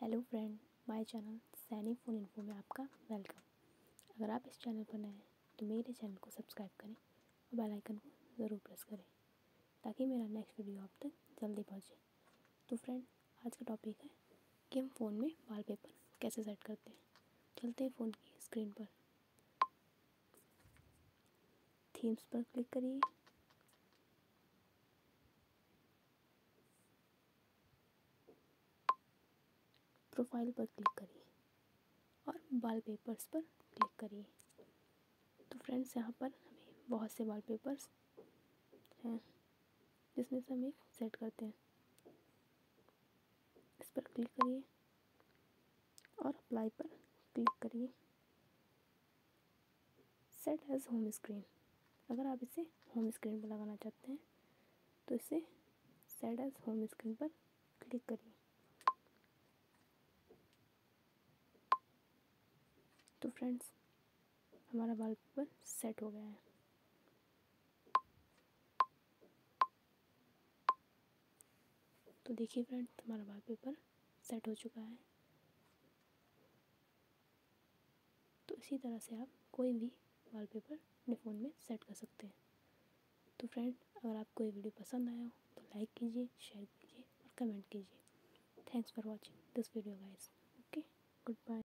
Hello friend, my channel Saini phone info में आपका welcome. अगर आप इस चैनल पर नए हैं तो मेरे चैनल को सब्सक्राइब करें और बेल आइकन को ज़रूर प्रेस करें, ताकि मेरा नेक्स्ट वीडियो आप तक जल्दी पहुँचे। तो फ्रेंड, आज का टॉपिक है कि हम फ़ोन में वॉलपेपर कैसे सेट करते हैं। चलते हैं फ़ोन की स्क्रीन पर। थीम्स पर क्लिक करिए। प्रोफ़ाइल पर क्लिक करिए और वॉलपेपर्स पर क्लिक करिए। तो फ्रेंड्स यहाँ पर हमें बहुत से वॉलपेपर्स हैं, जिसमें से हम एक सेट करते हैं। इस पर क्लिक करिए और अप्लाई पर क्लिक करिए। सेट एज होम स्क्रीन अगर आप इसे होम स्क्रीन पर लगाना चाहते हैं तो इसे सेट एज होम स्क्रीन पर क्लिक करिए। तो फ्रेंड्स हमारा वॉलपेपर सेट हो गया है। तो देखिए फ्रेंड्स हमारा वॉलपेपर सेट हो चुका है। तो इसी तरह से आप कोई भी वॉलपेपर अपने फ़ोन में सेट कर सकते हैं। तो फ्रेंड अगर आपको ये वीडियो पसंद आया हो तो लाइक कीजिए शेयर कीजिए और कमेंट कीजिए। Thanks for watching this video guys okay good bye